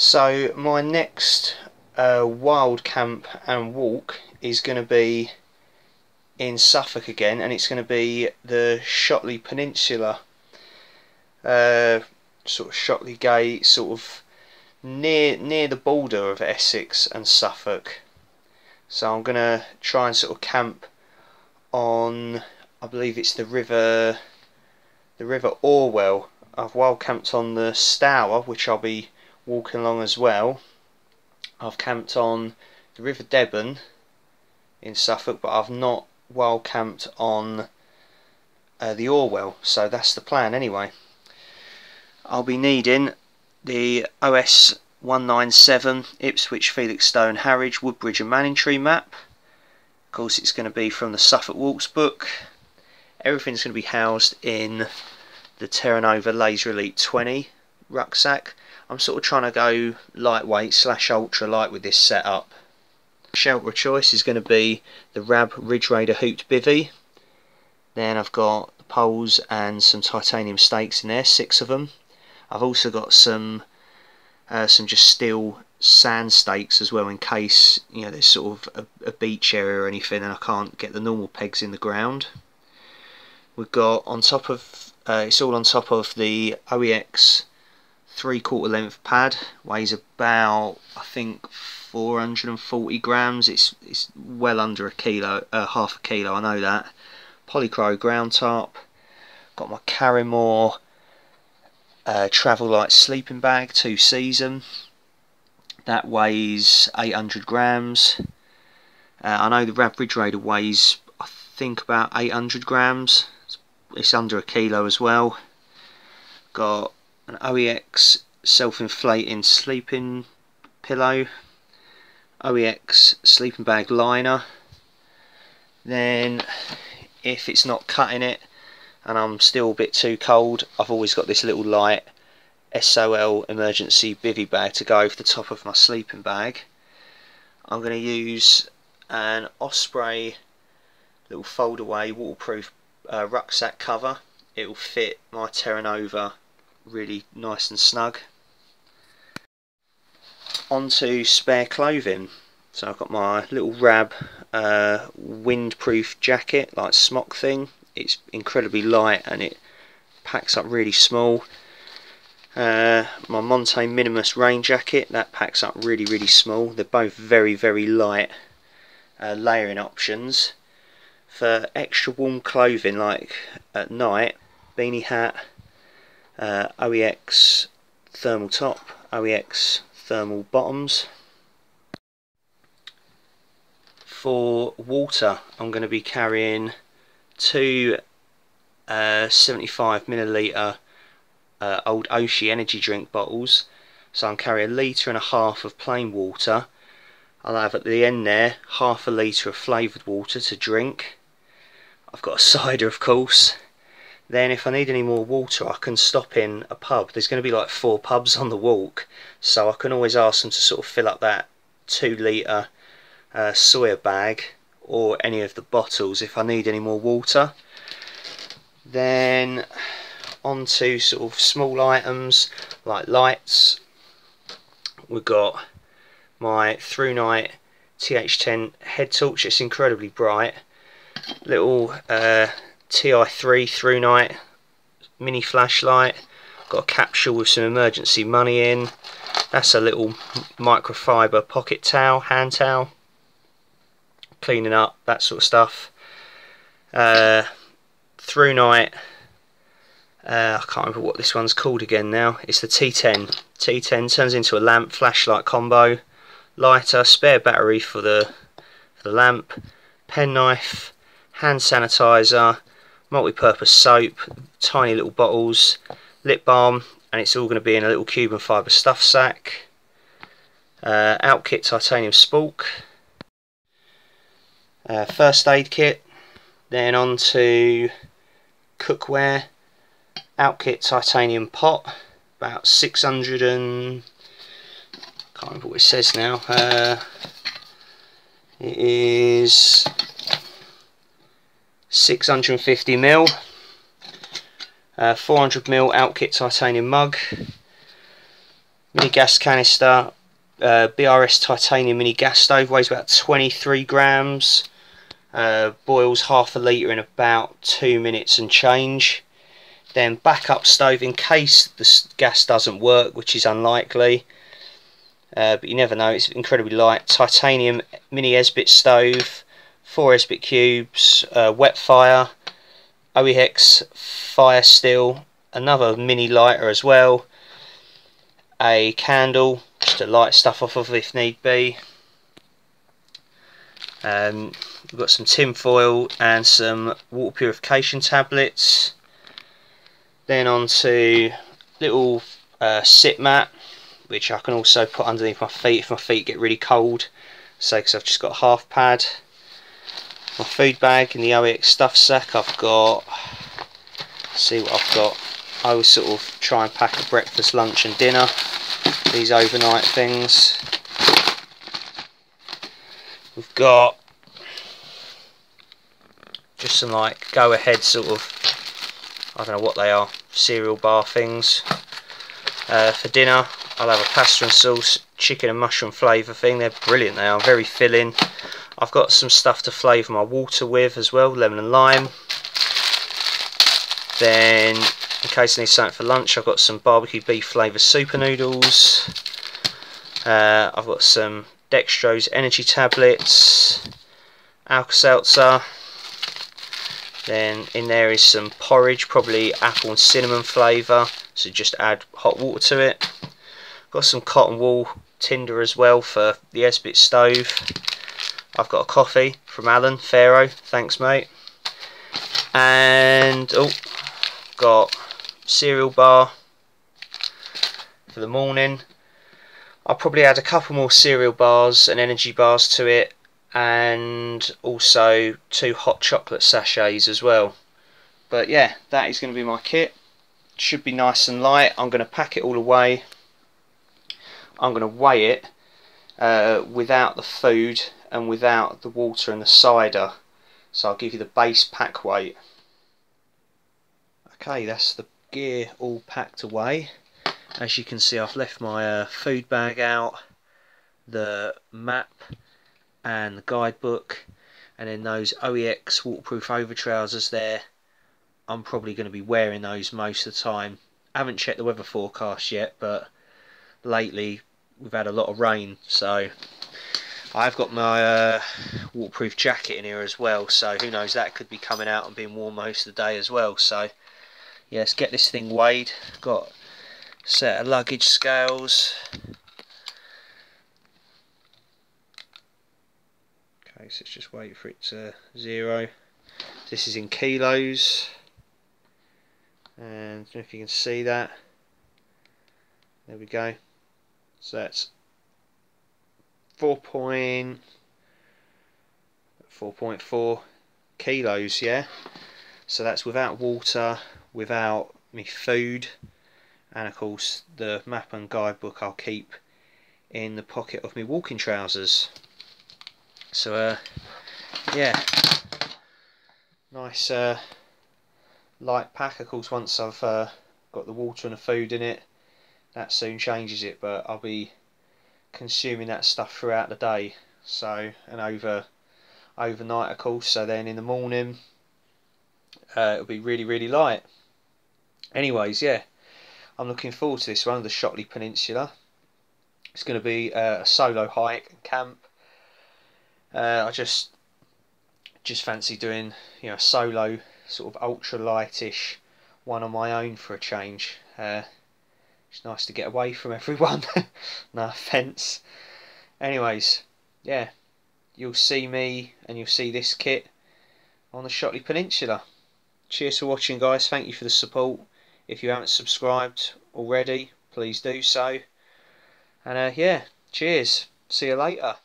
So my next uh, wild camp and walk is going to be in Suffolk again and it's going to be the Shotley Peninsula. Uh, sort of Shotley Gate sort of near near the border of Essex and Suffolk. So I'm going to try and sort of camp on I believe it's the river the river Orwell. I've wild camped on the Stour which I'll be walking along as well. I've camped on the River Deben in Suffolk but I've not well camped on uh, the Orwell so that's the plan anyway. I'll be needing the OS 197 Ipswich Felixstowe Harwich Woodbridge and Manningtree map. Of course it's going to be from the Suffolk Walks book. Everything's going to be housed in the Terra Nova Laser Elite 20 rucksack I'm sort of trying to go lightweight slash ultra light with this setup. Shelter of choice is going to be the Rab Ridge Raider Hooped Bivy. Then I've got the poles and some titanium stakes in there, six of them. I've also got some uh, some just steel sand stakes as well in case you know there's sort of a, a beach area or anything and I can't get the normal pegs in the ground. We've got on top of uh, it's all on top of the OEX three quarter length pad weighs about I think 440 grams. It's it's well under a kilo uh, half a kilo I know that. Polycro ground top got my Karrimor uh, travel light sleeping bag two season. That weighs 800 grams. Uh, I know the Rab Ridge Raider weighs I think about 800 grams. It's under a kilo as well. Got an OEX self-inflating sleeping pillow, OEX sleeping bag liner. Then if it's not cutting it and I'm still a bit too cold, I've always got this little light SOL emergency bivy bag to go over the top of my sleeping bag. I'm going to use an Osprey little fold away waterproof uh, rucksack cover. It will fit my Terra Nova really nice and snug. Onto spare clothing. So I've got my little Rab uh, windproof jacket, like smock thing. It's incredibly light and it packs up really small. Uh, my Montane Minimus rain jacket, that packs up really really small. They're both very very light uh, layering options. For extra warm clothing like at night, beanie hat, uh, OEX thermal top, OEX thermal bottoms. For water I'm going to be carrying two uh, 75 milliliter uh, old Oshee energy drink bottles. So I'm carrying a litre and a half of plain water. I'll have at the end there half a litre of flavoured water to drink. I've got a cider of course then if I need any more water I can stop in a pub. There's going to be like four pubs on the walk so I can always ask them to sort of fill up that 2 litre uh, Sawyer bag or any of the bottles if I need any more water. Then on to sort of small items like lights. We've got my ThruNite TH10 head torch, it's incredibly bright. Little uh, TI3 ThruNite mini flashlight got a capsule with some emergency money in. That's a little microfiber pocket towel hand towel. Cleaning up that sort of stuff. Uh, ThruNite uh, I can't remember what this one's called again now. It's the T10 T10 turns into a lamp flashlight combo. Lighter spare battery for the for the lamp. Penknife hand sanitizer multi-purpose soap, tiny little bottles, lip balm, and it's all going to be in a little Cuben fibre stuff sack. Uh, Alpkit titanium spork. Uh, first aid kit. Then on to cookware. Alpkit titanium pot. About 600 and... I can't remember what it says now. Uh, it is 650 mil, uh, 400 mil Alpkit titanium mug, mini gas canister, uh, BRS titanium mini gas stove, weighs about 23 grams, uh, boils half a litre in about two minutes and change. Then backup stove in case the gas doesn't work, which is unlikely. Uh, but you never know, it's incredibly light. Titanium mini Esbit stove, 4 Esbit cubes, uh, wet fire, OEX fire steel, another mini lighter as well, a candle just to light stuff off of if need be. Um, we've got some tin foil and some water purification tablets. Then on to little uh, sit mat, which I can also put underneath my feet if my feet get really cold. So, because I've just got a half pad. My food bag in the OEX stuff sack, I've got. See what I've got. I always sort of try and pack a breakfast, lunch, and dinner. These overnight things. We've got just some like go ahead sort of I don't know what they are cereal bar things uh, for dinner I'll have a pasta and sauce chicken and mushroom flavour thing they're brilliant they are very filling I've got some stuff to flavour my water with as well lemon and lime then in case I need something for lunch I've got some barbecue beef flavour super noodles uh, I've got some dextrose energy tablets Alka-Seltzer then in there is some porridge, probably apple and cinnamon flavour. So just add hot water to it. Got some cotton wool tinder as well for the Esbit stove. I've got a coffee from Alan Pharaoh. Thanks, mate. And oh, got cereal bar for the morning. I'll probably add a couple more cereal bars and energy bars to it and also two hot chocolate sachets as well but yeah that is going to be my kit should be nice and light I'm going to pack it all away I'm going to weigh it uh, without the food and without the water and the cider. So I'll give you the base pack weight. Okay that's the gear all packed away. As you can see I've left my uh, food bag out the map and the guidebook and then those OEX waterproof over trousers there. I'm probably going to be wearing those most of the time. I haven't checked the weather forecast yet but lately we've had a lot of rain so I've got my uh, waterproof jacket in here as well so who knows that could be coming out and being warm most of the day as well so let's get this thing weighed got a set of luggage scales Okay, so let's just wait for it to zero. This is in kilos. And if you can see that. There we go. So that's 4.4 kilos, yeah? So that's without water, without me food, and of course the map and guidebook I'll keep in the pocket of my walking trousers. So uh, yeah, nice uh, light pack. Of course, once I've uh, got the water and the food in it, that soon changes it. But I'll be consuming that stuff throughout the day. So and over overnight, of course. So then in the morning, uh, it'll be really really light. Anyways, yeah, I'm looking forward to this one, the Shotley Peninsula. It's going to be uh, a solo hike and camp uh, I just just fancy doing you know solo sort of ultra lightish one on my own for a change. Uh, it's nice to get away from everyone. no offence. Anyways, yeah, you'll see me and you'll see this kit on the Shotley Peninsula. Cheers for watching, guys. Thank you for the support. If you haven't subscribed already, please do so. And uh, yeah, cheers. See you later.